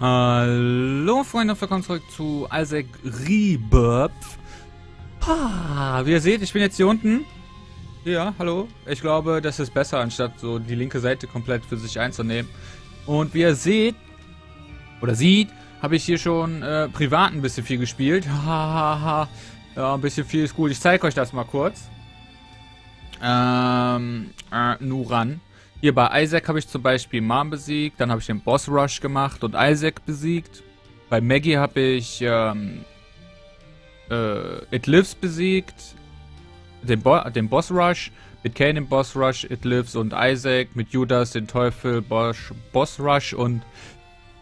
Hallo Freunde, willkommen zurück zu Isaac Rebirth. Ah, wie ihr seht, ich bin jetzt hier unten. Ja, hallo. Ich glaube, das ist besser, anstatt so die linke Seite komplett für sich einzunehmen. Und wie ihr seht, oder sieht, habe ich hier schon äh, privat ein bisschen viel gespielt. Hahaha. ja, ein bisschen viel ist gut. Ich zeige euch das mal kurz. Ähm, äh, Nuran. Hier bei Isaac habe ich zum Beispiel Mom besiegt, dann habe ich den Boss Rush gemacht und Isaac besiegt. Bei Maggie habe ich ähm, äh, It Lives besiegt, den, Bo den Boss Rush, mit Kane den Boss Rush, It Lives und Isaac, mit Judas den Teufel, Bosch, Boss Rush und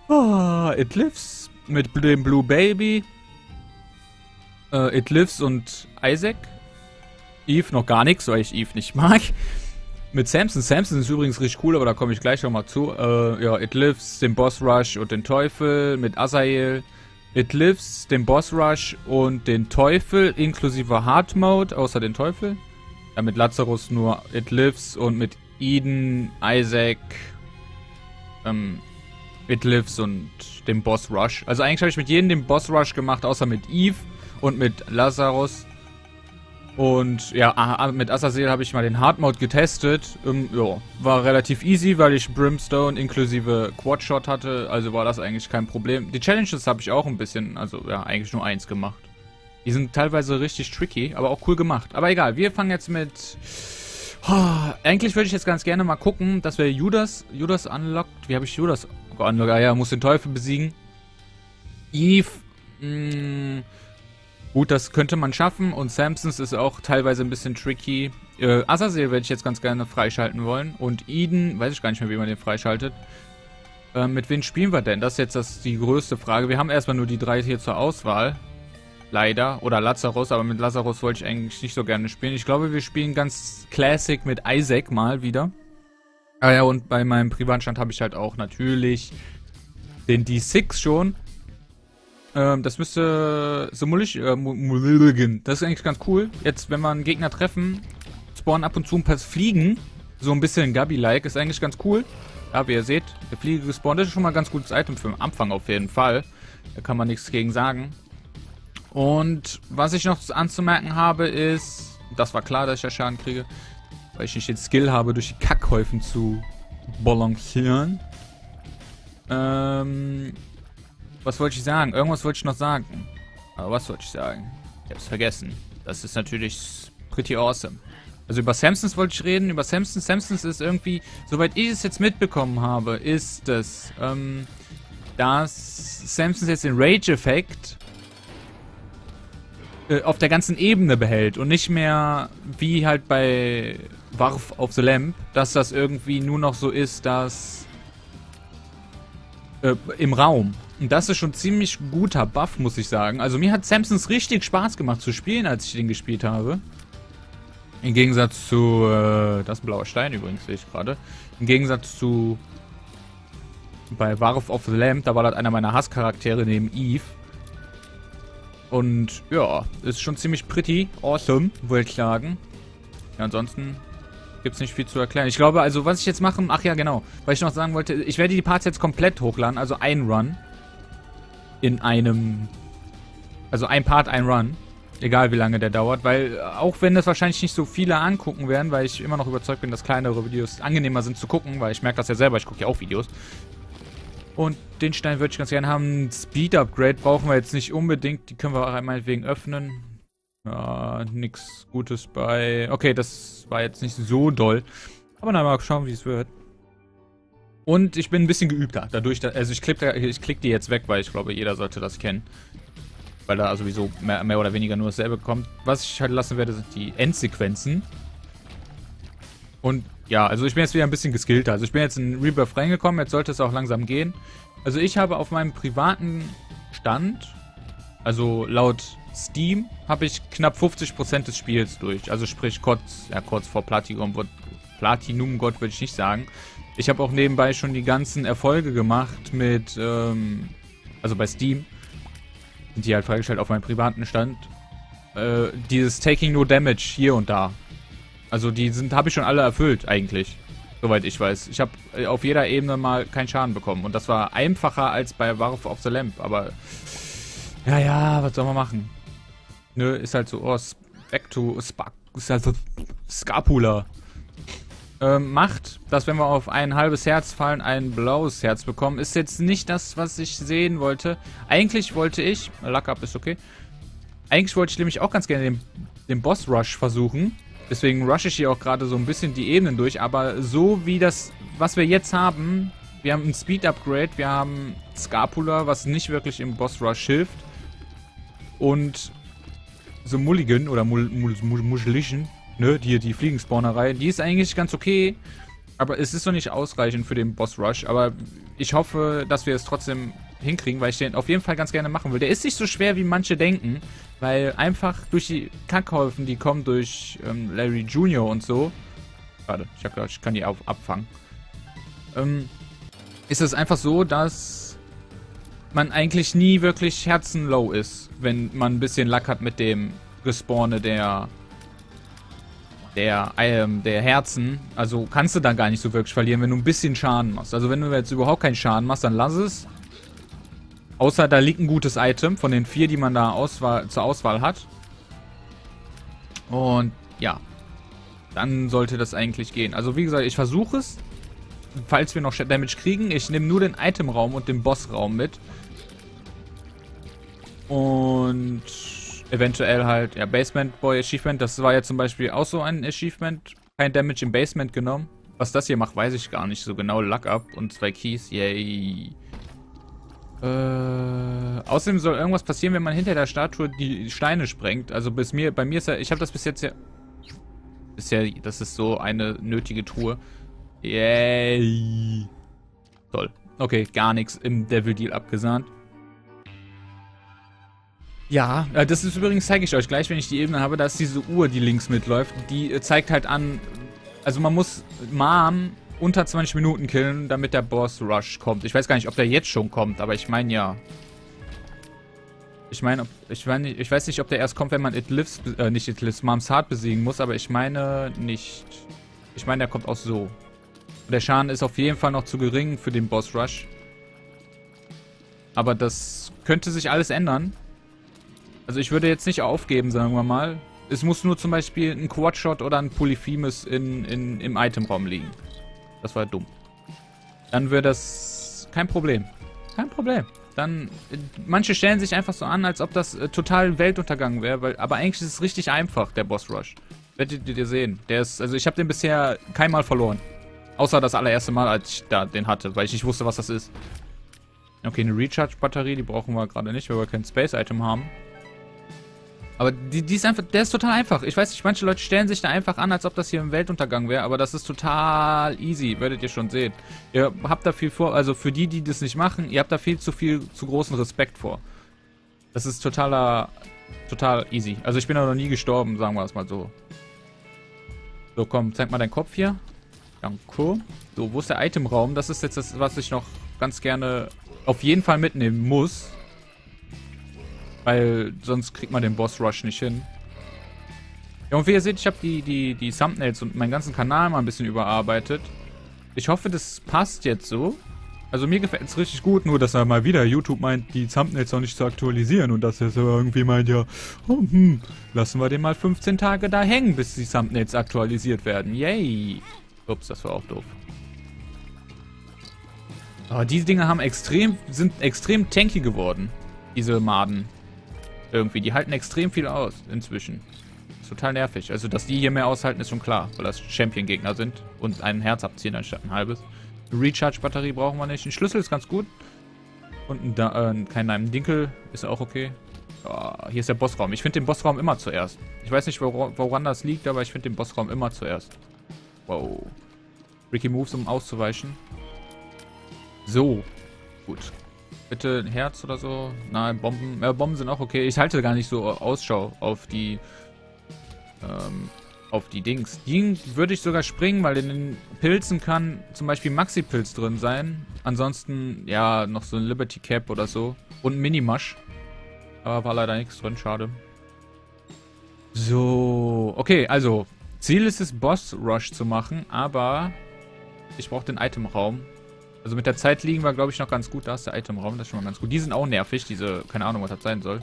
oh, It Lives, mit dem Blue Baby, äh, It Lives und Isaac. Eve noch gar nichts, weil ich Eve nicht mag. Mit Samson. Samson ist übrigens richtig cool, aber da komme ich gleich nochmal zu. Äh, ja, It Lives, den Boss Rush und den Teufel mit Azael. It Lives, den Boss Rush und den Teufel inklusive Hard Mode, außer den Teufel. Ja, mit Lazarus nur It Lives und mit Eden, Isaac, ähm, It Lives und dem Boss Rush. Also eigentlich habe ich mit jedem den Boss Rush gemacht, außer mit Eve und mit Lazarus. Und ja, mit Azazel habe ich mal den Hard Mode getestet. Ähm, ja, war relativ easy, weil ich Brimstone inklusive Quadshot hatte. Also war das eigentlich kein Problem. Die Challenges habe ich auch ein bisschen, also ja, eigentlich nur eins gemacht. Die sind teilweise richtig tricky, aber auch cool gemacht. Aber egal, wir fangen jetzt mit... Oh, eigentlich würde ich jetzt ganz gerne mal gucken, dass wir Judas, Judas unlockt. Wie habe ich Judas unlockt? Ah ja, muss den Teufel besiegen. Eve, mh, mm, Gut, das könnte man schaffen und Samsons ist auch teilweise ein bisschen tricky. Äh, Azazel werde ich jetzt ganz gerne freischalten wollen und Eden, weiß ich gar nicht mehr, wie man den freischaltet. Äh, mit wem spielen wir denn? Das ist jetzt das, die größte Frage. Wir haben erstmal nur die drei hier zur Auswahl. Leider. Oder Lazarus, aber mit Lazarus wollte ich eigentlich nicht so gerne spielen. Ich glaube, wir spielen ganz Classic mit Isaac mal wieder. Ah ja, und bei meinem Privatstand habe ich halt auch natürlich den D6 schon. Ähm, das müsste so mullig, äh, das ist eigentlich ganz cool. Jetzt, wenn einen Gegner treffen, spawnen ab und zu ein paar Fliegen. So ein bisschen Gabi-like, ist eigentlich ganz cool. Ja, wie ihr seht, der Fliege gespawnt. Das ist schon mal ein ganz gutes Item für den Anfang auf jeden Fall. Da kann man nichts gegen sagen. Und was ich noch anzumerken habe ist, das war klar, dass ich ja Schaden kriege, weil ich nicht den Skill habe, durch die Kackhäufen zu balancieren. Ähm, was wollte ich sagen? Irgendwas wollte ich noch sagen. Aber was wollte ich sagen? Ich hab's vergessen. Das ist natürlich pretty awesome. Also über Samsons wollte ich reden, über Samsons. Samsons ist irgendwie, soweit ich es jetzt mitbekommen habe, ist es, ähm, dass Samsons jetzt den Rage-Effekt äh, auf der ganzen Ebene behält und nicht mehr wie halt bei Warf auf the Lamp, dass das irgendwie nur noch so ist, dass äh, im Raum. Und das ist schon ziemlich guter Buff, muss ich sagen. Also mir hat Samsons richtig Spaß gemacht zu spielen, als ich den gespielt habe. Im Gegensatz zu... Äh, das ist ein blauer Stein übrigens, sehe ich gerade. Im Gegensatz zu... Bei Warf of the Lamp, da war das einer meiner Hasscharaktere neben Eve. Und ja, ist schon ziemlich pretty, awesome, wollte ich sagen. Ja, ansonsten gibt es nicht viel zu erklären. Ich glaube, also was ich jetzt mache, ach ja genau, weil ich noch sagen wollte, ich werde die Parts jetzt komplett hochladen, also ein Run in einem, also ein Part, ein Run. Egal wie lange der dauert, weil auch wenn das wahrscheinlich nicht so viele angucken werden, weil ich immer noch überzeugt bin, dass kleinere Videos angenehmer sind zu gucken, weil ich merke das ja selber, ich gucke ja auch Videos. Und den Stein würde ich ganz gerne haben. Speed-Upgrade brauchen wir jetzt nicht unbedingt, die können wir auch meinetwegen öffnen. Ja, nix Gutes bei... Okay, das war jetzt nicht so doll. Aber na, mal schauen, wie es wird. Und ich bin ein bisschen geübter. Dadurch, also ich klicke ich klick die jetzt weg, weil ich glaube, jeder sollte das kennen. Weil da sowieso mehr, mehr oder weniger nur dasselbe kommt. Was ich halt lassen werde, sind die Endsequenzen. Und ja, also ich bin jetzt wieder ein bisschen geskillter. Also ich bin jetzt in Rebirth reingekommen, jetzt sollte es auch langsam gehen. Also ich habe auf meinem privaten Stand, also laut Steam, habe ich knapp 50% des Spiels durch. Also sprich kurz, ja, kurz vor Platinum, Platinum Gott würde ich nicht sagen. Ich habe auch nebenbei schon die ganzen Erfolge gemacht mit, ähm, also bei Steam. Sind die halt freigestellt auf meinem privaten Stand. Äh, dieses Taking No Damage hier und da. Also die sind, habe ich schon alle erfüllt eigentlich. Soweit ich weiß. Ich habe äh, auf jeder Ebene mal keinen Schaden bekommen. Und das war einfacher als bei Warf of the Lamp. Aber, ja, ja, was soll man machen? Nö, ist halt so, oh, back to Spark, ist halt so Scapula. Ähm, macht, dass wenn wir auf ein halbes Herz fallen, ein blaues Herz bekommen, ist jetzt nicht das, was ich sehen wollte. Eigentlich wollte ich, Luck Up ist okay, eigentlich wollte ich nämlich auch ganz gerne den, den Boss Rush versuchen. Deswegen rushe ich hier auch gerade so ein bisschen die Ebenen durch. Aber so wie das, was wir jetzt haben, wir haben ein Speed Upgrade, wir haben Scapula, was nicht wirklich im Boss Rush hilft. Und so Mulligan oder Muschlichen, ne, die, die Fliegenspawnerei, die ist eigentlich ganz okay. Aber es ist noch nicht ausreichend für den Boss Rush. Aber ich hoffe, dass wir es trotzdem hinkriegen, weil ich den auf jeden Fall ganz gerne machen will. Der ist nicht so schwer, wie manche denken. Weil einfach durch die Kackhäufen, die kommen durch ähm, Larry Jr. und so. Warte, ich hab gedacht, ich kann die auf, abfangen. Ähm, ist es einfach so, dass man eigentlich nie wirklich herzenlow ist, wenn man ein bisschen Lack hat mit dem Respawne der der, ähm, der Herzen. Also kannst du dann gar nicht so wirklich verlieren, wenn du ein bisschen Schaden machst. Also wenn du jetzt überhaupt keinen Schaden machst, dann lass es. Außer da liegt ein gutes Item von den vier, die man da Auswahl, zur Auswahl hat. Und ja, dann sollte das eigentlich gehen. Also wie gesagt, ich versuche es. Falls wir noch Damage kriegen, ich nehme nur den Itemraum und den Bossraum mit. Und eventuell halt, ja, Basement Boy Achievement. Das war ja zum Beispiel auch so ein Achievement. Kein Damage im Basement genommen. Was das hier macht, weiß ich gar nicht so genau. Luck up und zwei Keys, yay. Äh, außerdem soll irgendwas passieren, wenn man hinter der Statue die Steine sprengt. Also bis mir, bei mir ist ja, ich habe das bis jetzt ja, bisher, das ist so eine nötige Truhe. Yay. Toll. Okay, gar nichts im Devil Deal abgesahnt. Ja, äh, das ist übrigens, zeige ich euch gleich, wenn ich die Ebene habe. Da ist diese Uhr, die links mitläuft. Die äh, zeigt halt an, also man muss Mom unter 20 Minuten killen, damit der Boss Rush kommt. Ich weiß gar nicht, ob der jetzt schon kommt, aber ich meine ja. Ich meine, ich, mein, ich weiß nicht, ob der erst kommt, wenn man It Lives, äh, nicht It Lives, Mom's Heart besiegen muss, aber ich meine nicht. Ich meine, der kommt auch so. Der Schaden ist auf jeden Fall noch zu gering für den Boss Rush. Aber das könnte sich alles ändern. Also ich würde jetzt nicht aufgeben, sagen wir mal. Es muss nur zum Beispiel ein Quadshot oder ein Polyphemus in, in, im Itemraum liegen. Das war dumm. Dann wäre das kein Problem. Kein Problem. Dann, äh, manche stellen sich einfach so an, als ob das äh, total Weltuntergang wäre, aber eigentlich ist es richtig einfach, der Boss Rush. Werdet ihr sehen. Der ist, also ich habe den bisher keinmal verloren. Außer das allererste Mal, als ich da den hatte, weil ich nicht wusste, was das ist. Okay, eine Recharge-Batterie, die brauchen wir gerade nicht, weil wir kein Space-Item haben. Aber die, die ist einfach, der ist total einfach. Ich weiß nicht, manche Leute stellen sich da einfach an, als ob das hier ein Weltuntergang wäre, aber das ist total easy, werdet ihr schon sehen. Ihr habt da viel vor, also für die, die das nicht machen, ihr habt da viel zu viel, zu großen Respekt vor. Das ist totaler, total easy. Also ich bin da noch nie gestorben, sagen wir es mal so. So, komm, zeig mal deinen Kopf hier. Danke. So, wo ist der Itemraum? Das ist jetzt das, was ich noch ganz gerne auf jeden Fall mitnehmen muss. Weil sonst kriegt man den Boss Rush nicht hin. Ja, und wie ihr seht, ich habe die, die, die Thumbnails und meinen ganzen Kanal mal ein bisschen überarbeitet. Ich hoffe, das passt jetzt so. Also mir gefällt es richtig gut, nur dass er mal wieder YouTube meint, die Thumbnails noch nicht zu aktualisieren und dass er so irgendwie meint, ja, oh, hm, lassen wir den mal 15 Tage da hängen, bis die Thumbnails aktualisiert werden. Yay! Ups, das war auch doof. Aber diese Dinge haben extrem, sind extrem tanky geworden, diese Maden. Irgendwie. Die halten extrem viel aus inzwischen. Ist total nervig. Also, dass die hier mehr aushalten, ist schon klar, weil das Champion-Gegner sind und ein Herz abziehen anstatt ein halbes. Recharge-Batterie brauchen wir nicht. Ein Schlüssel ist ganz gut. Und ein, da äh, kein Nein, Dinkel ist auch okay. Oh, hier ist der Bossraum. Ich finde den Bossraum immer zuerst. Ich weiß nicht, wor woran das liegt, aber ich finde den Bossraum immer zuerst. Wow. Ricky Moves, um auszuweichen. So. Gut. Bitte ein Herz oder so. Nein, Bomben. Ja, Bomben sind auch okay. Ich halte gar nicht so Ausschau auf die. Ähm, auf die Dings. Die würde ich sogar springen, weil in den Pilzen kann zum Beispiel Maxi-Pilz drin sein. Ansonsten, ja, noch so ein Liberty Cap oder so. Und ein Minimasch. Aber war leider nichts drin, schade. So, okay, also Ziel ist es, Boss Rush zu machen, aber Ich brauche den Itemraum. Also mit der Zeit liegen wir, glaube ich, noch ganz gut. Da ist der Itemraum, das ist schon mal ganz gut. Die sind auch nervig, diese, keine Ahnung, was das sein soll.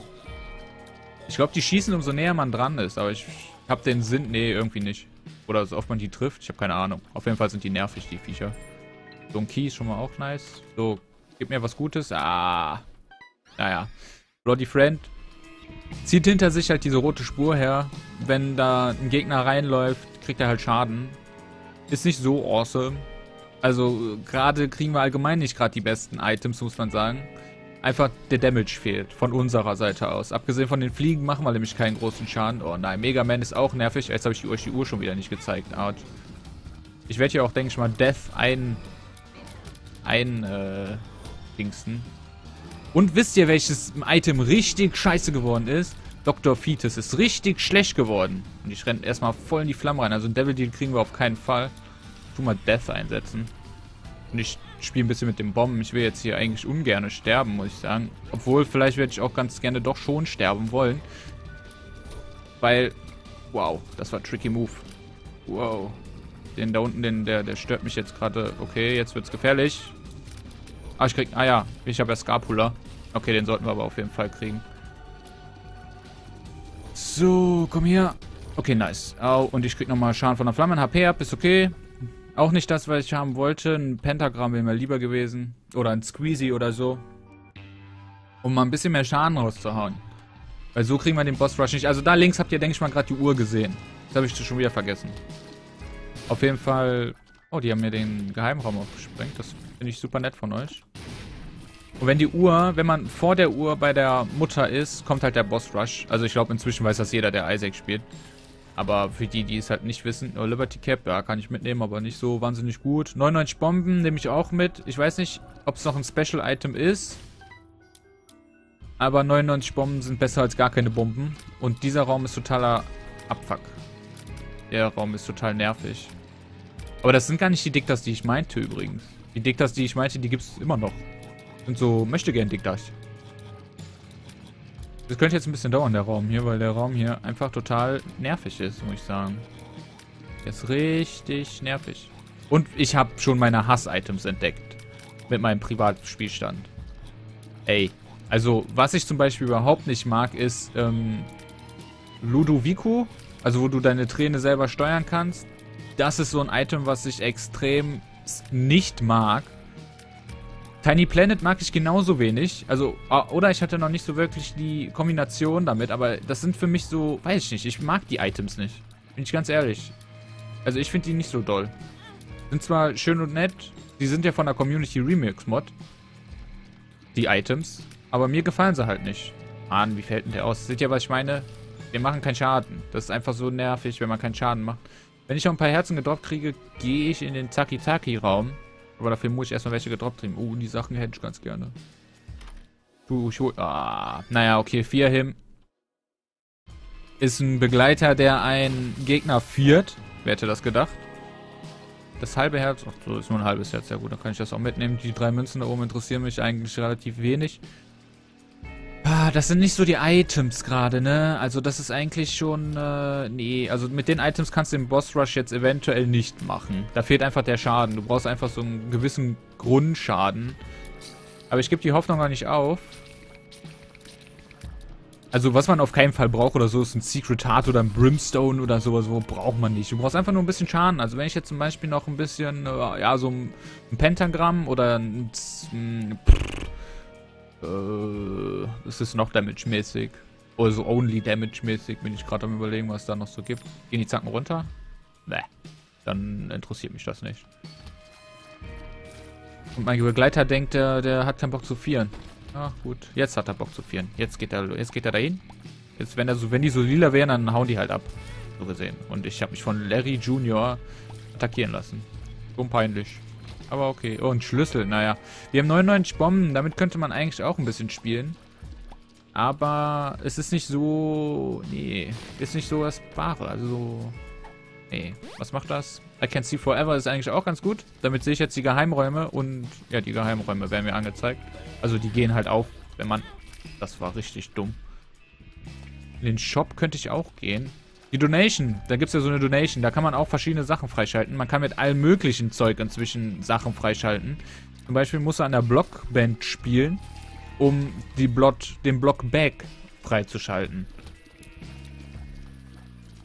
Ich glaube, die schießen, umso näher man dran ist. Aber ich habe den Sinn, nee, irgendwie nicht. Oder so oft man die trifft, ich habe keine Ahnung. Auf jeden Fall sind die nervig, die Viecher. So ein Key ist schon mal auch nice. So, gib mir was Gutes. Ah. Naja. Bloody Friend zieht hinter sich halt diese rote Spur her. Wenn da ein Gegner reinläuft, kriegt er halt Schaden. Ist nicht so awesome. Also gerade kriegen wir allgemein nicht gerade die besten Items, muss man sagen. Einfach der Damage fehlt von unserer Seite aus. Abgesehen von den Fliegen machen wir nämlich keinen großen Schaden. Oh nein, Mega Man ist auch nervig. Jetzt habe ich euch die Uhr schon wieder nicht gezeigt. Out. Ich werde hier auch, denke ich mal, Death ein... ein, äh... Dingsten. Und wisst ihr, welches Item richtig scheiße geworden ist? Dr. Fetus ist richtig schlecht geworden. Und ich renne erstmal voll in die Flammen rein. Also ein Devil Deal kriegen wir auf keinen Fall. Tu mal Death einsetzen. Und ich spiele ein bisschen mit den Bomben. Ich will jetzt hier eigentlich ungern sterben, muss ich sagen. Obwohl, vielleicht werde ich auch ganz gerne doch schon sterben wollen. Weil, wow, das war tricky Move. Wow. Den da unten, den, der, der stört mich jetzt gerade. Okay, jetzt wird's gefährlich. Ah, ich krieg, ah ja, ich habe ja Scapula. Okay, den sollten wir aber auf jeden Fall kriegen. So, komm hier. Okay, nice. Oh, und ich krieg nochmal Schaden von der Flamme. HP ab, ist okay. Auch nicht das, was ich haben wollte. Ein Pentagramm wäre mir lieber gewesen. Oder ein Squeezy oder so. Um mal ein bisschen mehr Schaden rauszuhauen. Weil so kriegen wir den Boss Rush nicht. Also da links habt ihr, denke ich mal, gerade die Uhr gesehen. Das habe ich schon wieder vergessen. Auf jeden Fall... Oh, die haben mir den Geheimraum aufgesprengt. Das finde ich super nett von euch. Und wenn die Uhr, wenn man vor der Uhr bei der Mutter ist, kommt halt der Boss Rush. Also ich glaube, inzwischen weiß das jeder, der Isaac spielt. Aber für die, die es halt nicht wissen, oh, Liberty Cap, ja, kann ich mitnehmen, aber nicht so wahnsinnig gut. 99 Bomben nehme ich auch mit. Ich weiß nicht, ob es noch ein Special Item ist. Aber 99 Bomben sind besser als gar keine Bomben. Und dieser Raum ist totaler Abfuck. Der Raum ist total nervig. Aber das sind gar nicht die Diktas, die ich meinte übrigens. Die Diktas, die ich meinte, die gibt es immer noch. Sind so möchte gern Diktas. Das könnte jetzt ein bisschen dauern, der Raum hier, weil der Raum hier einfach total nervig ist, muss ich sagen. Der ist richtig nervig. Und ich habe schon meine Hass-Items entdeckt. Mit meinem Privatspielstand. Ey. Also, was ich zum Beispiel überhaupt nicht mag, ist ähm, Ludovico. Also, wo du deine Träne selber steuern kannst. Das ist so ein Item, was ich extrem nicht mag. Tiny Planet mag ich genauso wenig. Also, oder ich hatte noch nicht so wirklich die Kombination damit, aber das sind für mich so, weiß ich nicht, ich mag die Items nicht. Bin ich ganz ehrlich. Also ich finde die nicht so doll. Sind zwar schön und nett, die sind ja von der Community Remix Mod. Die Items. Aber mir gefallen sie halt nicht. Mann, wie fällt denn der aus? Seht ihr, was ich meine? Wir machen keinen Schaden. Das ist einfach so nervig, wenn man keinen Schaden macht. Wenn ich noch ein paar Herzen gedroppt kriege, gehe ich in den Taki-Taki-Raum. Aber dafür muss ich erstmal welche gedroppt kriegen. Oh, die Sachen hätte ich ganz gerne. Du, ich hol... Ah, naja, okay, vier Him. Ist ein Begleiter, der einen Gegner führt. Wer hätte das gedacht? Das halbe Herz... Ach, so ist nur ein halbes Herz. Ja gut, dann kann ich das auch mitnehmen. Die drei Münzen da oben interessieren mich eigentlich relativ wenig. Ah, das sind nicht so die Items gerade, ne? Also das ist eigentlich schon, äh, nee. Also mit den Items kannst du den Boss Rush jetzt eventuell nicht machen. Da fehlt einfach der Schaden. Du brauchst einfach so einen gewissen Grundschaden. Aber ich gebe die Hoffnung gar nicht auf. Also was man auf keinen Fall braucht oder so, ist ein Secret Heart oder ein Brimstone oder sowas, wo braucht man nicht. Du brauchst einfach nur ein bisschen Schaden. Also wenn ich jetzt zum Beispiel noch ein bisschen, äh, ja, so ein, Pentagramm oder ein, ein äh, es ist noch Damage-mäßig. Also only Damage-mäßig bin ich gerade am überlegen, was da noch so gibt. Gehen die Zacken runter? Ne. Dann interessiert mich das nicht. Und mein Begleiter denkt, der, der hat keinen Bock zu vieren. Ach gut, jetzt hat er Bock zu vieren. Jetzt geht er, jetzt geht er dahin. Jetzt, wenn er so, wenn die so lila wären, dann hauen die halt ab. So gesehen. Und ich habe mich von Larry Jr. attackieren lassen. Unpeinlich. Aber okay. Oh, ein Schlüssel. Naja. Wir haben 99 Bomben. Damit könnte man eigentlich auch ein bisschen spielen. Aber es ist nicht so... Nee. Ist nicht so das Wahre. Also... Nee. Was macht das? I Can See Forever ist eigentlich auch ganz gut. Damit sehe ich jetzt die Geheimräume. Und ja, die Geheimräume werden mir angezeigt. Also die gehen halt auf, wenn man... Das war richtig dumm. In den Shop könnte ich auch gehen. Die Donation, da gibt es ja so eine Donation, da kann man auch verschiedene Sachen freischalten. Man kann mit allem möglichen Zeug inzwischen Sachen freischalten. Zum Beispiel muss er an der Blockband spielen, um die Block, den Blockback freizuschalten.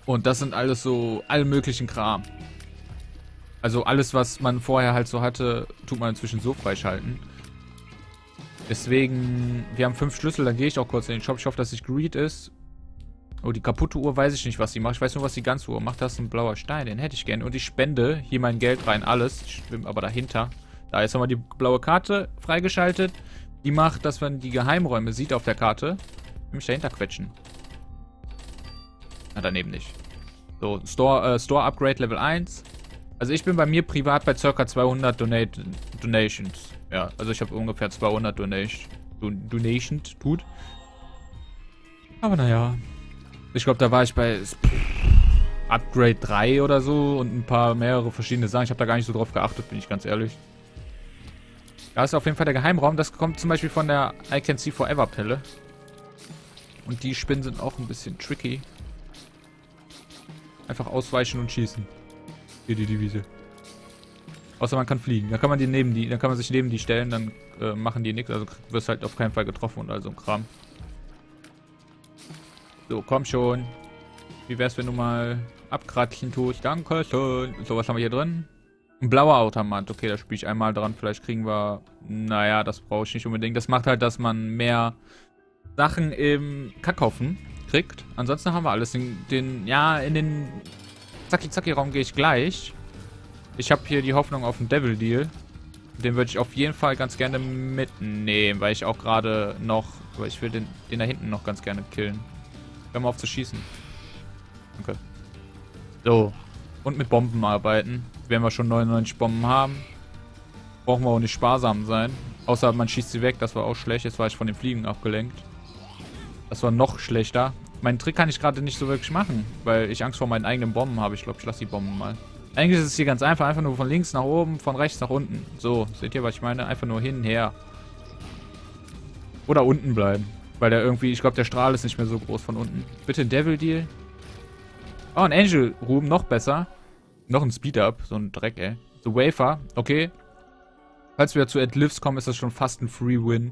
Und das sind alles so all möglichen Kram. Also alles, was man vorher halt so hatte, tut man inzwischen so freischalten. Deswegen, wir haben fünf Schlüssel, dann gehe ich auch kurz in den Shop. Ich hoffe, dass es Greed ist. Oh, die kaputte Uhr weiß ich nicht, was sie macht. Ich weiß nur, was die ganze Uhr macht. Das ist ein blauer Stein, den hätte ich gerne. Und ich spende hier mein Geld rein, alles. Ich schwimme aber dahinter. Da ist nochmal die blaue Karte freigeschaltet. Die macht, dass man die Geheimräume sieht auf der Karte. Ich mich dahinter quetschen. Na, daneben nicht. So, Store, äh, Store Upgrade Level 1. Also ich bin bei mir privat bei ca. 200 Donate, Donations. Ja, also ich habe ungefähr 200 Donation, Donations, tut. Aber naja, ich glaube, da war ich bei Upgrade 3 oder so und ein paar mehrere verschiedene Sachen. Ich habe da gar nicht so drauf geachtet, bin ich ganz ehrlich. Da ist auf jeden Fall der Geheimraum. Das kommt zum Beispiel von der I Can See Forever Pelle. Und die Spinnen sind auch ein bisschen tricky. Einfach ausweichen und schießen. Hier die Devise. Außer man kann fliegen. Da kann man die neben die, dann kann man sich neben die stellen, dann äh, machen die nichts. Also wirst halt auf keinen Fall getroffen und all so ein Kram. So, komm schon. Wie wär's, wenn du mal abkratchen tust? Danke schön. So, was haben wir hier drin? Ein blauer Automat. Okay, da spiele ich einmal dran. Vielleicht kriegen wir... Naja, das brauche ich nicht unbedingt. Das macht halt, dass man mehr Sachen im Kackhaufen kriegt. Ansonsten haben wir alles. Den, den ja, in den Zacki-Zacki-Raum gehe ich gleich. Ich habe hier die Hoffnung auf einen Devil Deal. Den würde ich auf jeden Fall ganz gerne mitnehmen, weil ich auch gerade noch... Weil ich will den, den da hinten noch ganz gerne killen. Hör mal auf zu schießen. Danke. So. Und mit Bomben arbeiten. Wenn wir schon 99 Bomben haben, brauchen wir auch nicht sparsam sein. Außer man schießt sie weg, das war auch schlecht. Jetzt war ich von den Fliegen abgelenkt. Das war noch schlechter. Meinen Trick kann ich gerade nicht so wirklich machen, weil ich Angst vor meinen eigenen Bomben habe. Ich glaube, ich lasse die Bomben mal. Eigentlich ist es hier ganz einfach. Einfach nur von links nach oben, von rechts nach unten. So, seht ihr, was ich meine? Einfach nur hin, her. Oder unten bleiben. Weil der irgendwie, ich glaube, der Strahl ist nicht mehr so groß von unten. Bitte ein Devil Deal. Oh, ein Angel Room, noch besser. Noch ein Speed-Up, so ein Dreck, ey. The Wafer, okay. Falls wir zu Adlifts kommen, ist das schon fast ein Free-Win.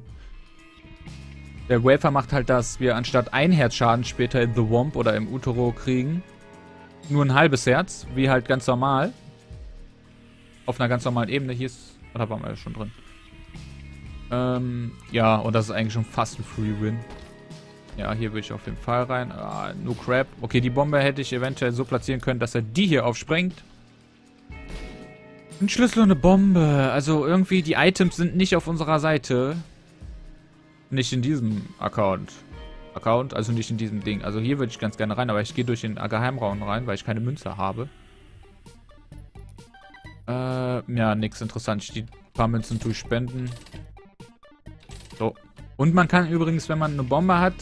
Der Wafer macht halt, dass wir anstatt ein Herzschaden später in The Womp oder im Utero kriegen, nur ein halbes Herz, wie halt ganz normal. Auf einer ganz normalen Ebene. Hier ist, oder waren wir schon drin? Ähm, ja, und das ist eigentlich schon fast ein Free-Win. Ja, hier würde ich auf jeden Fall rein. Ah, no crap. Okay, die Bombe hätte ich eventuell so platzieren können, dass er die hier aufsprengt. Ein Schlüssel und eine Bombe. Also irgendwie, die Items sind nicht auf unserer Seite. Nicht in diesem Account. Account, also nicht in diesem Ding. Also hier würde ich ganz gerne rein, aber ich gehe durch den Geheimraum rein, weil ich keine Münze habe. Äh, ja, nichts interessant. Die paar Münzen tue ich spenden. So. Und man kann übrigens, wenn man eine Bombe hat,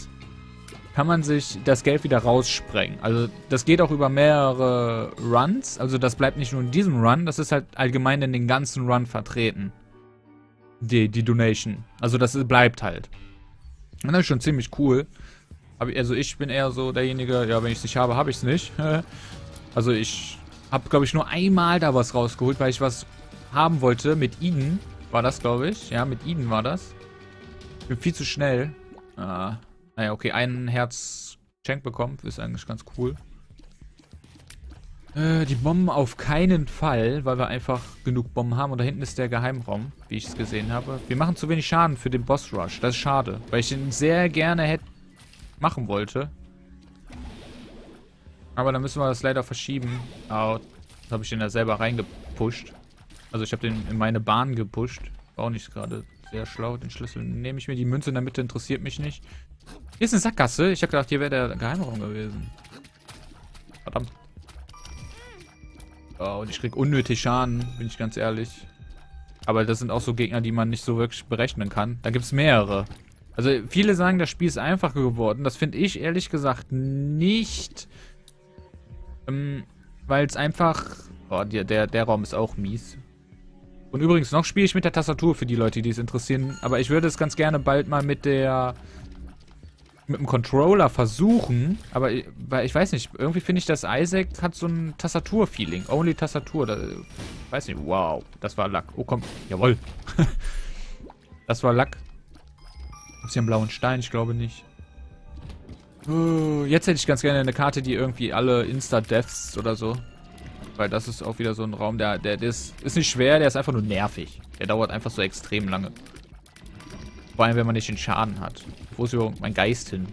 kann man sich das Geld wieder raussprengen. Also das geht auch über mehrere Runs. Also das bleibt nicht nur in diesem Run, das ist halt allgemein in den ganzen Run vertreten. Die, die Donation. Also das bleibt halt. Und das ist schon ziemlich cool. Also ich bin eher so derjenige, ja, wenn ich es nicht habe, habe ich es nicht. also ich habe, glaube ich, nur einmal da was rausgeholt, weil ich was haben wollte mit Eden. War das, glaube ich. Ja, mit Eden war das. Ich bin viel zu schnell. Ah, naja, okay, ein Herz Schenk bekommen. Ist eigentlich ganz cool. Äh, die Bomben auf keinen Fall, weil wir einfach genug Bomben haben. Und da hinten ist der Geheimraum, wie ich es gesehen habe. Wir machen zu wenig Schaden für den Boss Rush. Das ist schade, weil ich den sehr gerne hätte machen wollte. Aber dann müssen wir das leider verschieben. Oh, das habe ich den da selber reingepusht. Also ich habe den in meine Bahn gepusht. War auch nicht gerade sehr schlau. Den Schlüssel nehme ich mir. Die Münze in der Mitte interessiert mich nicht. Hier ist eine Sackgasse. Ich habe gedacht, hier wäre der Geheimraum gewesen. Verdammt. Oh, und ich krieg unnötig Schaden, bin ich ganz ehrlich. Aber das sind auch so Gegner, die man nicht so wirklich berechnen kann. Da gibt es mehrere. Also viele sagen, das Spiel ist einfacher geworden. Das finde ich ehrlich gesagt nicht. Ähm, Weil es einfach... Oh, der, der, der Raum ist auch mies. Und übrigens, noch spiele ich mit der Tastatur für die Leute, die es interessieren. Aber ich würde es ganz gerne bald mal mit der mit dem Controller versuchen, aber ich, weil ich weiß nicht, irgendwie finde ich, dass Isaac hat so ein Tastatur-Feeling. Only Tastatur. Da, weiß nicht, wow, das war Lack. Oh komm, jawohl. das war Lack. Ist hier einen blauen Stein? Ich glaube nicht. Jetzt hätte ich ganz gerne eine Karte, die irgendwie alle Insta-Deaths oder so. Weil das ist auch wieder so ein Raum, der, der, der ist, ist nicht schwer, der ist einfach nur nervig. Der dauert einfach so extrem lange. Vor allem, wenn man nicht den Schaden hat. Wo ist überhaupt mein Geist hin?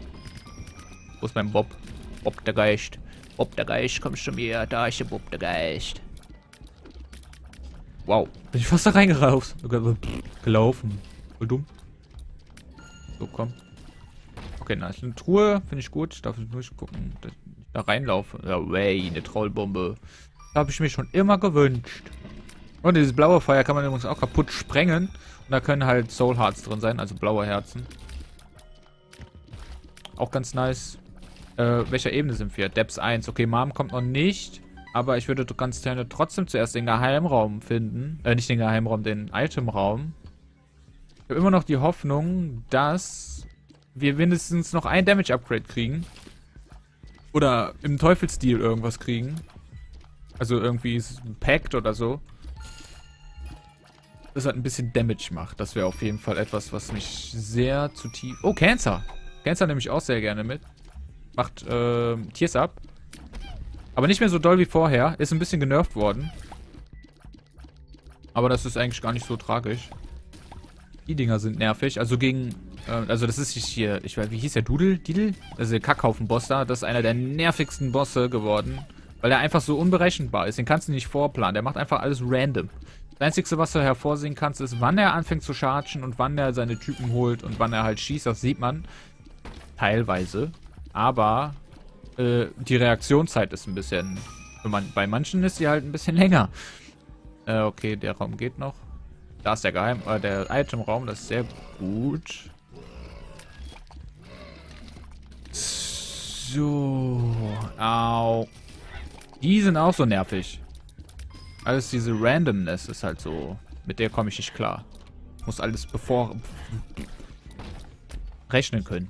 Wo ist mein Bob? Bob der Geist. Bob der Geist, kommst du mir? Da ist der Bob der Geist. Wow. Bin ich fast da reingerauft. Gelaufen. Voll dumm. So, komm. Okay, nice. Eine Truhe finde ich gut. Ich darf durchgucken, dass ich da reinlaufe. Ja, way, eine Trollbombe. Habe ich mir schon immer gewünscht. Und dieses blaue Feuer kann man übrigens auch kaputt sprengen. Und da können halt Soul Hearts drin sein, also blaue Herzen. Auch ganz nice. Äh, welcher Ebene sind wir? Depths 1. Okay, Mom kommt noch nicht. Aber ich würde ganz gerne trotzdem zuerst den Geheimraum finden. Äh, nicht den Geheimraum, den Itemraum habe immer noch die Hoffnung, dass wir mindestens noch ein Damage-Upgrade kriegen. Oder im Teufelsdeal irgendwas kriegen. Also irgendwie ein Pact oder so. Das halt ein bisschen Damage macht. Das wäre auf jeden Fall etwas, was mich sehr zu tief... Oh, Cancer! Cancer nehme ich auch sehr gerne mit. Macht äh, Tiers ab. Aber nicht mehr so doll wie vorher. Ist ein bisschen genervt worden. Aber das ist eigentlich gar nicht so tragisch. Die Dinger sind nervig. Also gegen, äh, also das ist hier, ich weiß, wie hieß der? Dudel? Didel? Also der Kackhaufen-Boss da. Das ist einer der nervigsten Bosse geworden. Weil er einfach so unberechenbar ist. Den kannst du nicht vorplanen. Der macht einfach alles random. Das Einzige, was du hervorsehen kannst, ist, wann er anfängt zu chargen und wann er seine Typen holt und wann er halt schießt. Das sieht man. Teilweise. Aber äh, die Reaktionszeit ist ein bisschen... Man, bei manchen ist sie halt ein bisschen länger. Äh, okay, der Raum geht noch. Da ist der Geheim, äh, der Itemraum, das ist sehr gut. So. Au. Die sind auch so nervig. Alles diese Randomness ist halt so. Mit der komme ich nicht klar. Muss alles bevor. rechnen können.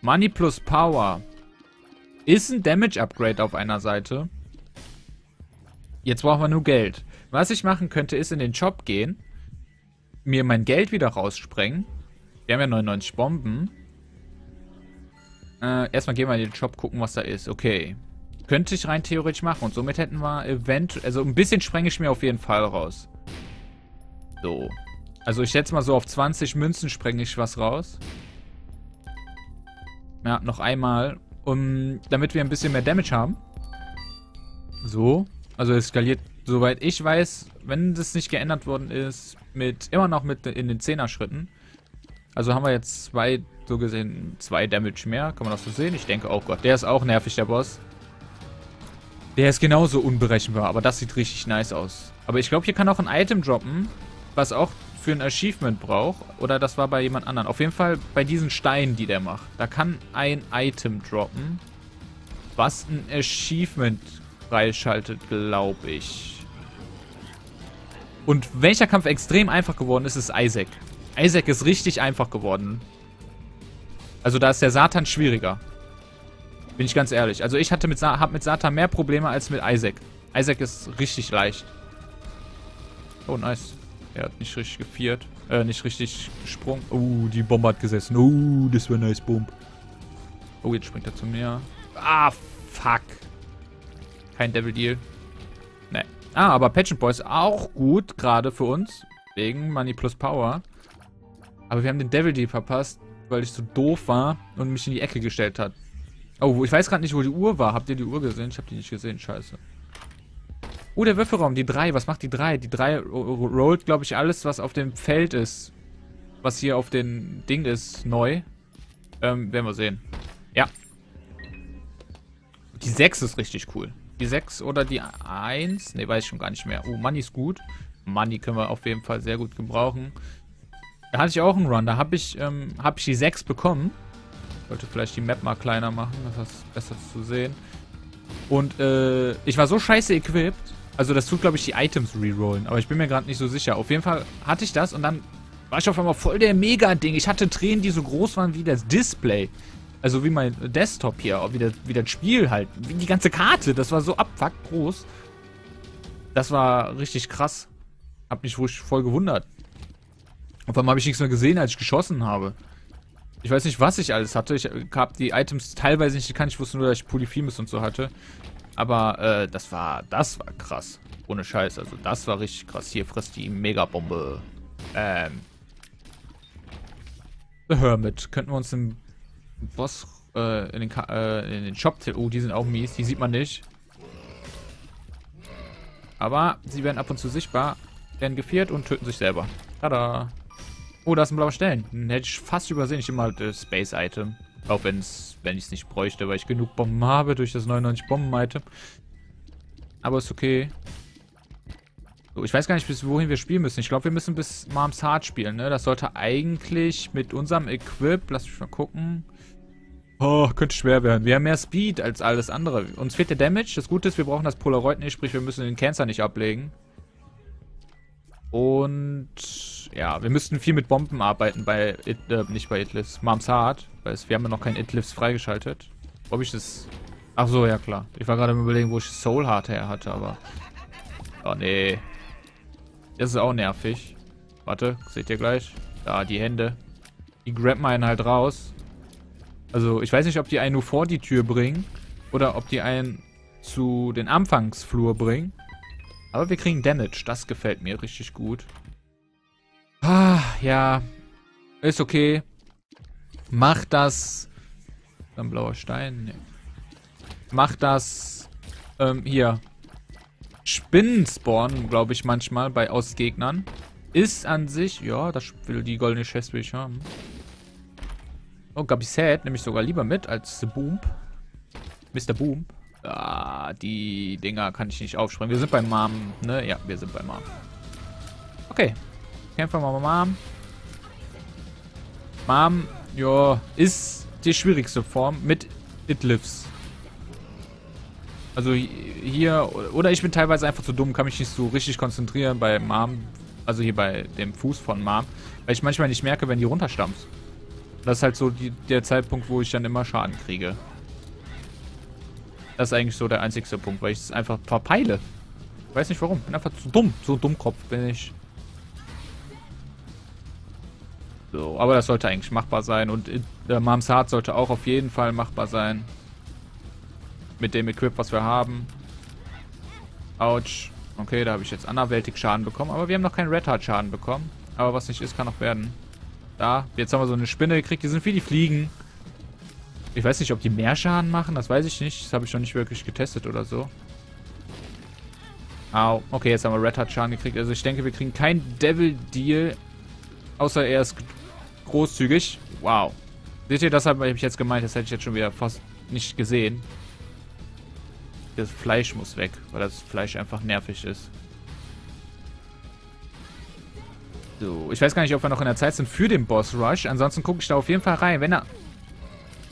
Money plus Power. Ist ein Damage Upgrade auf einer Seite. Jetzt brauchen wir nur Geld. Was ich machen könnte, ist in den Shop gehen, mir mein Geld wieder raussprengen. Wir haben ja 99 Bomben. Äh, erstmal gehen wir in den Shop, gucken, was da ist. Okay. Könnte ich rein theoretisch machen. Und somit hätten wir eventuell... Also ein bisschen sprenge ich mir auf jeden Fall raus. So. Also ich schätze mal so auf 20 Münzen sprenge ich was raus. Ja, noch einmal. Um, damit wir ein bisschen mehr Damage haben. So. Also es skaliert soweit ich weiß, wenn das nicht geändert worden ist, mit immer noch mit in den 10er Schritten. Also haben wir jetzt zwei, so gesehen, zwei Damage mehr. Kann man das so sehen? Ich denke, oh Gott, der ist auch nervig, der Boss. Der ist genauso unberechenbar, aber das sieht richtig nice aus. Aber ich glaube, hier kann auch ein Item droppen, was auch für ein Achievement braucht. Oder das war bei jemand anderen. Auf jeden Fall bei diesen Steinen, die der macht. Da kann ein Item droppen, was ein Achievement freischaltet, glaube ich. Und welcher Kampf extrem einfach geworden ist, ist Isaac. Isaac ist richtig einfach geworden. Also da ist der Satan schwieriger. Bin ich ganz ehrlich. Also ich hatte mit, Sa hab mit Satan mehr Probleme als mit Isaac. Isaac ist richtig leicht. Oh, nice. Er hat nicht richtig gefiert. Äh, nicht richtig gesprungen. Oh, die Bombe hat gesessen. Oh, das war nice Bomb. Oh, jetzt springt er zu mir. Ah, fuck. Kein Devil Deal. Nee. Ah, aber Pageant Boys auch gut, gerade für uns. Wegen Money plus Power. Aber wir haben den Devil Deal verpasst, weil ich so doof war und mich in die Ecke gestellt hat. Oh, ich weiß gerade nicht, wo die Uhr war. Habt ihr die Uhr gesehen? Ich habe die nicht gesehen. Scheiße. Oh, der Würfelraum, die 3. Was macht die 3? Die 3 rollt, glaube ich, alles, was auf dem Feld ist. Was hier auf dem Ding ist, neu. Ähm, werden wir sehen. Ja. Die 6 ist richtig cool. Die 6 oder die 1? Ne, weiß ich schon gar nicht mehr. Oh, Money ist gut. Money können wir auf jeden Fall sehr gut gebrauchen. Da hatte ich auch einen Run. Da habe ich, ähm, hab ich die 6 bekommen. Sollte vielleicht die Map mal kleiner machen, das ist besser zu sehen. Und äh, ich war so scheiße equipped. Also das tut, glaube ich, die Items rerollen. Aber ich bin mir gerade nicht so sicher. Auf jeden Fall hatte ich das und dann war ich auf einmal voll der Mega-Ding. Ich hatte Tränen, die so groß waren wie das Display. Also wie mein Desktop hier, wie das, wie das Spiel halt. Wie die ganze Karte. Das war so abfuck groß. Das war richtig krass. Hab mich voll gewundert. Auf einmal habe ich nichts mehr gesehen, als ich geschossen habe. Ich weiß nicht, was ich alles hatte. Ich habe die Items teilweise nicht gekannt. Ich wusste nur, dass ich Polyphemus und so hatte. Aber äh, das war, das war krass. Ohne Scheiß. Also das war richtig krass. Hier frisst die Megabombe. Ähm. The Hermit. Könnten wir uns im Boss äh, in, den äh, in den Shop... Oh, die sind auch mies. Die sieht man nicht. Aber sie werden ab und zu sichtbar, werden gefiert und töten sich selber. Tada. Oh, da ist ein blauer Stern. Den hätte ich fast übersehen. Ich nehme mal das Space-Item. Auch wenn's, wenn ich es nicht bräuchte, weil ich genug Bomben habe durch das 99 Bomben-Item. Aber ist okay. So, ich weiß gar nicht, bis wohin wir spielen müssen. Ich glaube, wir müssen bis Moms Heart spielen, ne? Das sollte eigentlich mit unserem Equip, lass mich mal gucken. Oh, könnte schwer werden. Wir haben mehr Speed als alles andere. Uns fehlt der Damage. Das Gute ist, wir brauchen das Polaroid nicht, sprich, wir müssen den Cancer nicht ablegen. Und ja, wir müssten viel mit Bomben arbeiten bei It, äh, nicht bei Itlifs, Moms Heart, weil wir haben ja noch kein Itlifs freigeschaltet. Ob ich das. Ach so, ja klar. Ich war gerade im überlegen, wo ich Soul Heart her hatte, aber. Oh nee. Das ist auch nervig. Warte, seht ihr gleich? Da, die Hände. Die graben einen halt raus. Also, ich weiß nicht, ob die einen nur vor die Tür bringen oder ob die einen zu den Anfangsflur bringen. Aber wir kriegen Damage. Das gefällt mir richtig gut. Ah, ja. Ist okay. Mach das. Ein blauer Stein. Nee. Mach das. Ähm, hier. Spinnen spawnen, glaube ich, manchmal bei Ausgegnern. Ist an sich, ja, das will die goldene Chest will ich haben. Oh, Gabi Sad nehme ich sogar lieber mit als The Boom. Mr. Boom. Ah, die Dinger kann ich nicht aufspringen. Wir sind bei Mom, ne? Ja, wir sind bei Mom. Okay. Kämpfen wir mal Mom. Mom, ja, ist die schwierigste Form mit It Lives. Also hier, oder ich bin teilweise einfach zu dumm, kann mich nicht so richtig konzentrieren bei Mom, also hier bei dem Fuß von Mom, weil ich manchmal nicht merke, wenn die runterstampft. Das ist halt so die, der Zeitpunkt, wo ich dann immer Schaden kriege. Das ist eigentlich so der einzigste Punkt, weil ich es einfach verpeile. Ich weiß nicht warum. Bin einfach zu dumm. So dummkopf bin ich. So, aber das sollte eigentlich machbar sein. Und der Moms Heart sollte auch auf jeden Fall machbar sein. Mit dem Equip, was wir haben. Autsch. Okay, da habe ich jetzt anderwältig Schaden bekommen. Aber wir haben noch keinen Red Heart Schaden bekommen. Aber was nicht ist, kann noch werden. Da, jetzt haben wir so eine Spinne gekriegt. Die sind wie die Fliegen. Ich weiß nicht, ob die mehr Schaden machen. Das weiß ich nicht. Das habe ich noch nicht wirklich getestet oder so. Au. Okay, jetzt haben wir Red Hat Schaden gekriegt. Also ich denke, wir kriegen kein Devil Deal. Außer er ist großzügig. Wow. Seht ihr, das habe ich jetzt gemeint. Das hätte ich jetzt schon wieder fast nicht gesehen. Das Fleisch muss weg, weil das Fleisch einfach nervig ist. So, ich weiß gar nicht, ob wir noch in der Zeit sind für den Boss Rush. Ansonsten gucke ich da auf jeden Fall rein. Wenn er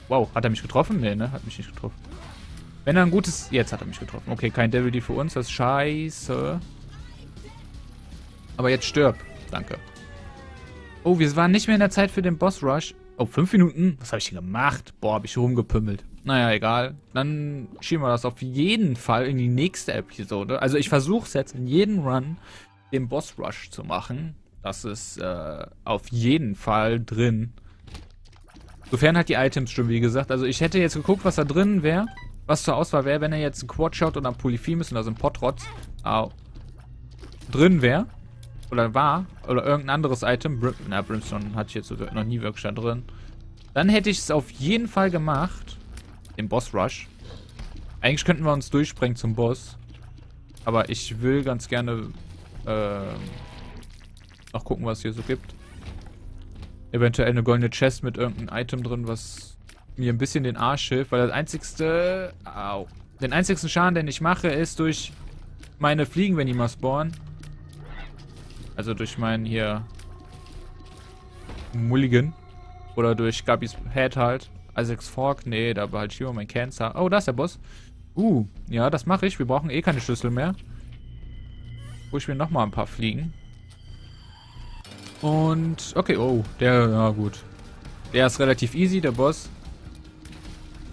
Wow, hat er mich getroffen? Nee, ne? Hat mich nicht getroffen. Wenn er ein gutes... Jetzt hat er mich getroffen. Okay, kein Devil D für uns. Das ist scheiße. Aber jetzt stirb. Danke. Oh, wir waren nicht mehr in der Zeit für den Boss Rush. Oh, fünf Minuten? Was habe ich denn gemacht? Boah, habe ich rumgepümmelt. Naja, egal. Dann schieben wir das auf jeden Fall in die nächste Episode. Also ich versuche es jetzt in jedem Run, den Boss Rush zu machen. Das ist äh, auf jeden Fall drin. Sofern halt die Items stimmen, wie gesagt. Also ich hätte jetzt geguckt, was da drin wäre. Was zur Auswahl wäre, wenn er jetzt ein Quad-Shot oder ein Polyphemus oder so ein Potrotz au, drin wäre. Oder war. Oder irgendein anderes Item. Brim na, Brimstone hatte ich jetzt noch nie wirklich da drin. Dann hätte ich es auf jeden Fall gemacht. Den Boss Rush. Eigentlich könnten wir uns durchsprengen zum Boss. Aber ich will ganz gerne äh, noch gucken, was es hier so gibt. Eventuell eine goldene Chest mit irgendeinem Item drin, was mir ein bisschen den Arsch hilft, weil das einzigste... Au. Den einzigsten Schaden, den ich mache, ist durch meine Fliegen, wenn die mal spawnen. Also durch meinen hier... Mulligan. Oder durch Gabis Head halt. Isaacs Fork. Nee, da behalte ich lieber mein Cancer. Oh, da ist der Boss. Uh, ja, das mache ich. Wir brauchen eh keine Schlüssel mehr. Hol ich mir nochmal ein paar Fliegen. Und, okay, oh, der, ja gut. Der ist relativ easy, der Boss.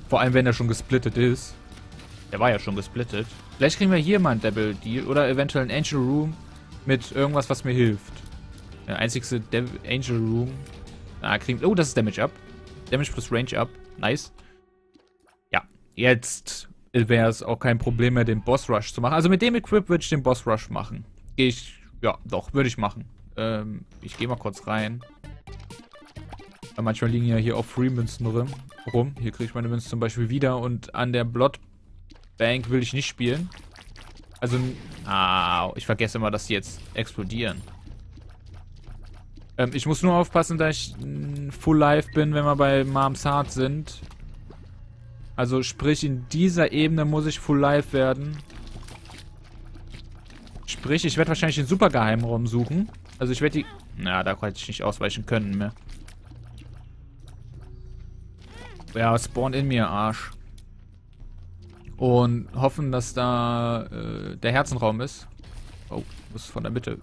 Vor allem, wenn er schon gesplittet ist. Der war ja schon gesplittet. Vielleicht kriegen wir hier mal ein Devil Deal oder eventuell ein Angel Room mit irgendwas, was mir hilft. Der einzigste Devil Angel Room. Ah, kriegen, oh, das ist Damage Up. Damage plus Range Up. Nice. Ja, jetzt wäre es auch kein Problem mehr, den Boss Rush zu machen. Also mit dem Equip würde ich den Boss Rush machen. Ich, ja, doch, würde ich machen. Ähm, ich gehe mal kurz rein. Weil manchmal liegen ja hier auch Free-Münzen rum. Hier kriege ich meine Münzen zum Beispiel wieder und an der Blood Bank will ich nicht spielen. Also, ah, ich vergesse immer, dass die jetzt explodieren. Ähm, ich muss nur aufpassen, dass ich Full Life bin, wenn wir bei Mom's Heart sind. Also sprich, in dieser Ebene muss ich Full Life werden. Sprich, ich werde wahrscheinlich den super Geheimraum suchen. Also ich werde die... Na, da hätte ich nicht ausweichen können mehr. Ja, spawn in mir, Arsch. Und hoffen, dass da äh, der Herzenraum ist. Oh, das ist von der Mitte.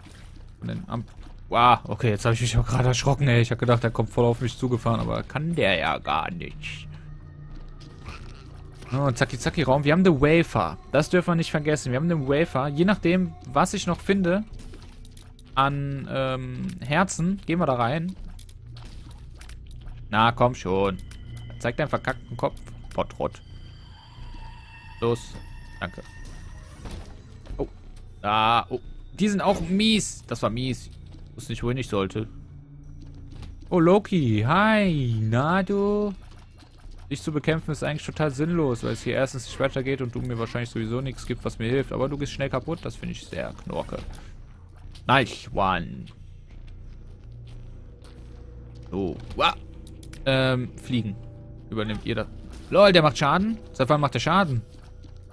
Von den Am wow, okay, jetzt habe ich mich auch gerade erschrocken, ey. Ich habe gedacht, der kommt voll auf mich zugefahren, aber kann der ja gar nicht. Oh, zacki zacki Raum. Wir haben den Wafer. Das dürfen wir nicht vergessen. Wir haben den Wafer. Je nachdem, was ich noch finde an ähm, Herzen, gehen wir da rein. Na, komm schon. Zeig deinen verkackten Kopf, Pottrott. Los. Danke. Oh. Ah, oh. Die sind auch mies. Das war mies. Ich wusste nicht, wohin ich sollte. Oh, Loki. Hi. Na, du? Dich zu bekämpfen ist eigentlich total sinnlos, weil es hier erstens nicht weitergeht und du mir wahrscheinlich sowieso nichts gibt, was mir hilft. Aber du gehst schnell kaputt. Das finde ich sehr knorke. Nice one. So. Wow. Ähm, fliegen. Übernimmt ihr das? Lol, der macht Schaden? Seit wann macht der Schaden?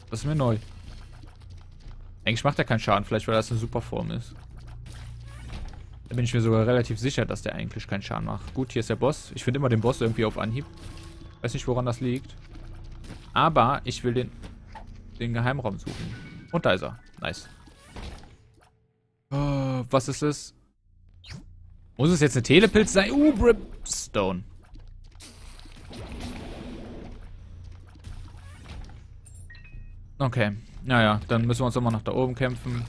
Das ist mir neu. Eigentlich macht er keinen Schaden, vielleicht weil das eine Superform ist. Da bin ich mir sogar relativ sicher, dass der eigentlich keinen Schaden macht. Gut, hier ist der Boss. Ich finde immer den Boss irgendwie auf Anhieb. Weiß nicht, woran das liegt. Aber ich will den, den Geheimraum suchen. Und da ist er. Nice. Oh, was ist es? Muss es jetzt eine Telepilz sein? Uh, Brimstone. Okay. Naja, dann müssen wir uns immer nach da oben kämpfen.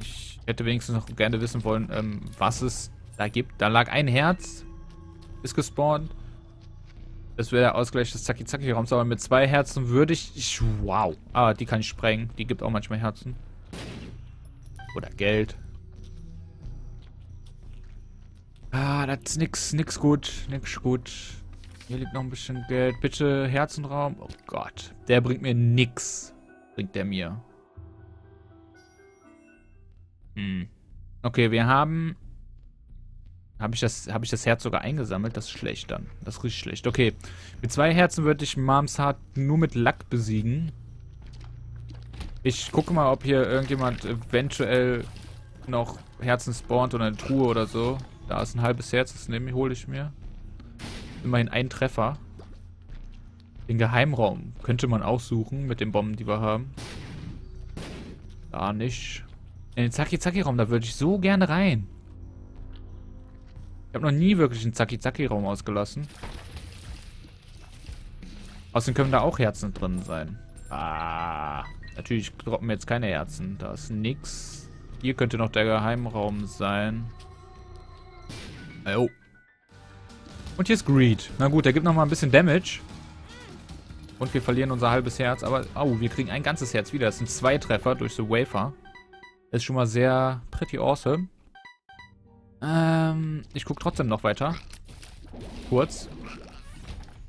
Ich hätte wenigstens noch gerne wissen wollen, ähm, was es da gibt. Da lag ein Herz. Ist gespawnt. Das wäre der Ausgleich des Zaki-Zaki-Raums. Aber mit zwei Herzen würde ich, ich... Wow. Ah, die kann ich sprengen. Die gibt auch manchmal Herzen. Oder Geld. Ah, das ist nix, nix gut. Nix gut. Hier liegt noch ein bisschen Geld. Bitte Herzenraum. Oh Gott. Der bringt mir nix bringt der mir? Hm. Okay, wir haben... Habe ich, das, hab ich das Herz sogar eingesammelt? Das ist schlecht dann. Das richtig schlecht. Okay. Mit zwei Herzen würde ich Moms Heart nur mit Lack besiegen. Ich gucke mal, ob hier irgendjemand eventuell noch Herzen spawnt oder eine Truhe oder so. Da ist ein halbes Herz, das nehme ich, hole ich mir. Immerhin ein Treffer. Den Geheimraum könnte man auch suchen mit den Bomben, die wir haben. Da nicht. In den Zaki-Zaki-Raum, da würde ich so gerne rein. Ich habe noch nie wirklich einen Zaki-Zaki-Raum ausgelassen. Außerdem können da auch Herzen drin sein. Ah, natürlich droppen jetzt keine Herzen. Da ist nix. Hier könnte noch der Geheimraum sein. Oh. Und hier ist Greed. Na gut, der gibt noch mal ein bisschen Damage. Und wir verlieren unser halbes Herz. Aber, oh, wir kriegen ein ganzes Herz wieder. Das sind zwei Treffer durch so Wafer. Ist schon mal sehr pretty awesome. Ähm, ich gucke trotzdem noch weiter. Kurz.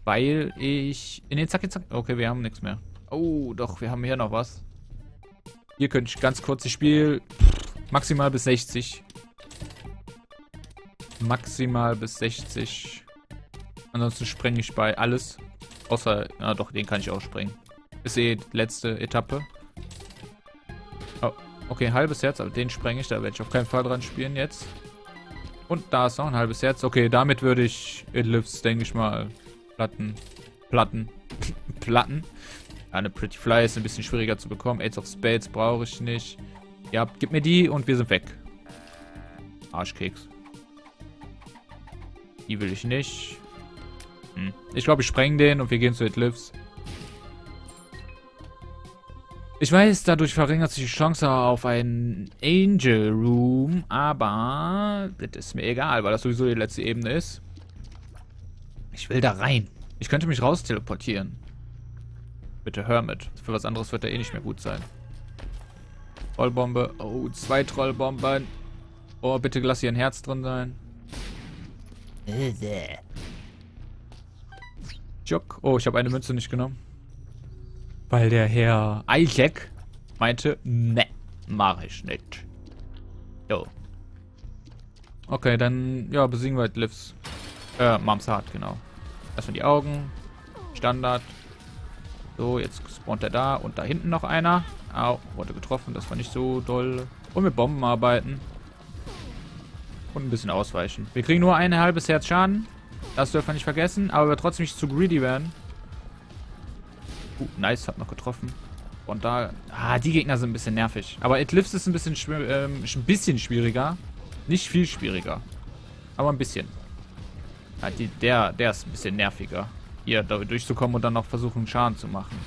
Weil ich in den Zacki Zack... Okay, wir haben nichts mehr. Oh, doch, wir haben hier noch was. Hier könnte ich ganz kurz das Spiel maximal bis 60. Maximal bis 60. Ansonsten sprenge ich bei alles. Außer, na doch, den kann ich auch springen. Ist eh letzte Etappe. Oh, okay, halbes Herz, aber den sprenge ich. Da werde ich auf keinen Fall dran spielen jetzt. Und da ist noch ein halbes Herz. Okay, damit würde ich It denke ich mal, platten. Platten. platten. Eine Pretty Fly ist ein bisschen schwieriger zu bekommen. Aids of Spades brauche ich nicht. Ja, gib mir die und wir sind weg. Arschkeks. Die will ich nicht. Hm. Ich glaube, ich spreng den und wir gehen zu Eclipse. Ich weiß, dadurch verringert sich die Chance auf einen Angel Room, aber das ist mir egal, weil das sowieso die letzte Ebene ist. Ich will da rein. Ich könnte mich raus teleportieren. Bitte Hermit. Für was anderes wird er eh nicht mehr gut sein. Trollbombe. Oh, zwei Trollbomben. Oh, bitte lass hier ein Herz drin sein. Jock. Oh, ich habe eine Münze nicht genommen. Weil der Herr Isaac meinte, ne, mach ich nicht. Jo. Okay, dann, ja, besiegen wir Glyphs. Äh, Moms Hart, genau. Erstmal die Augen. Standard. So, jetzt spawnt er da und da hinten noch einer. Au, wurde getroffen, das war nicht so doll. Und mit Bomben arbeiten. Und ein bisschen ausweichen. Wir kriegen nur ein halbes Herz Schaden. Das dürfen wir nicht vergessen, aber wir trotzdem nicht zu greedy werden. Uh, nice, hat noch getroffen. Und da... Ah, die Gegner sind ein bisschen nervig. Aber Eclipse ist ein bisschen, ähm, ein bisschen schwieriger. Nicht viel schwieriger. Aber ein bisschen. Ja, die, der, der ist ein bisschen nerviger. Hier da durchzukommen und dann noch versuchen, Schaden zu machen.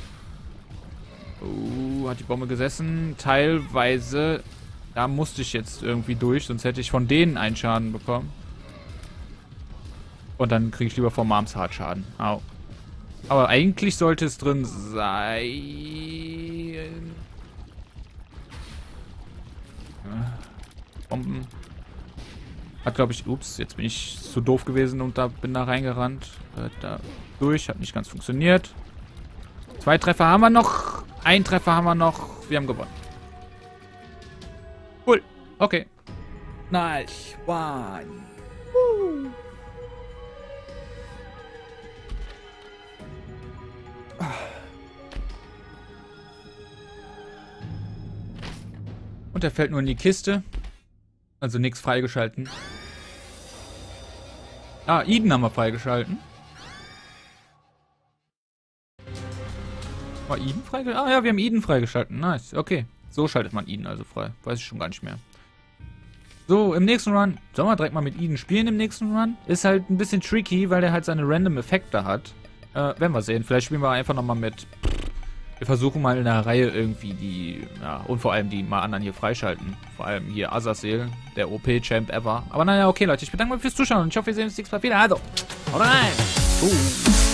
Uh, hat die Bombe gesessen. Teilweise... Da musste ich jetzt irgendwie durch, sonst hätte ich von denen einen Schaden bekommen. Und dann kriege ich lieber vom Moms Hard Schaden. Au. Aber eigentlich sollte es drin sein. Bomben. Hat, glaube ich, ups, jetzt bin ich zu doof gewesen und da bin da reingerannt. Da durch, hat nicht ganz funktioniert. Zwei Treffer haben wir noch. Ein Treffer haben wir noch. Wir haben gewonnen. Cool. Okay. Nice one. Woo. Und er fällt nur in die Kiste. Also nichts freigeschalten. Ah, Eden haben wir freigeschalten. War Eden freigeschalten? Ah ja, wir haben Eden freigeschalten. Nice. Okay. So schaltet man Eden also frei. Weiß ich schon gar nicht mehr. So, im nächsten Run. Sollen wir direkt mal mit Eden spielen im nächsten Run? Ist halt ein bisschen tricky, weil der halt seine random Effekte hat. Äh, werden wir sehen. Vielleicht spielen wir einfach nochmal mit wir versuchen mal in der Reihe irgendwie die, ja, und vor allem die mal anderen hier freischalten. Vor allem hier Azazel, der OP-Champ ever. Aber naja, okay, Leute, ich bedanke mich fürs Zuschauen und ich hoffe, wir sehen uns nächstes Mal wieder. Also, haut rein! Uh.